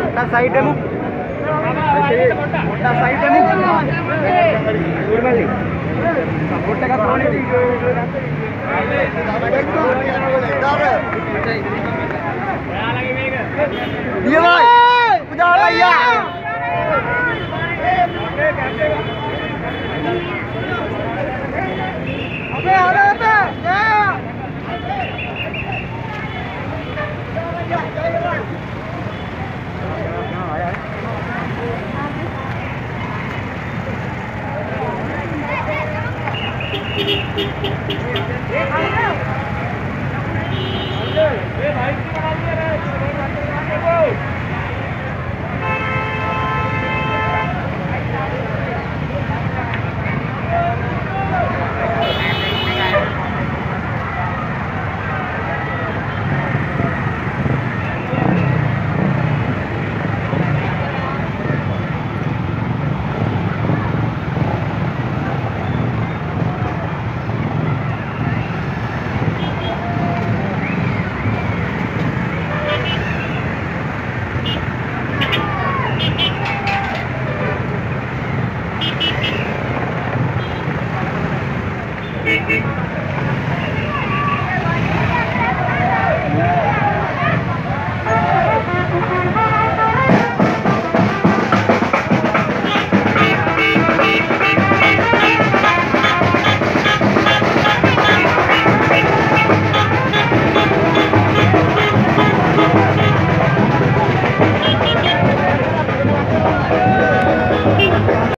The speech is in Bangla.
મોટા સાઈડ એમ મોટા સાઈડ એમ મોટા કાપવાની भाई Thank you.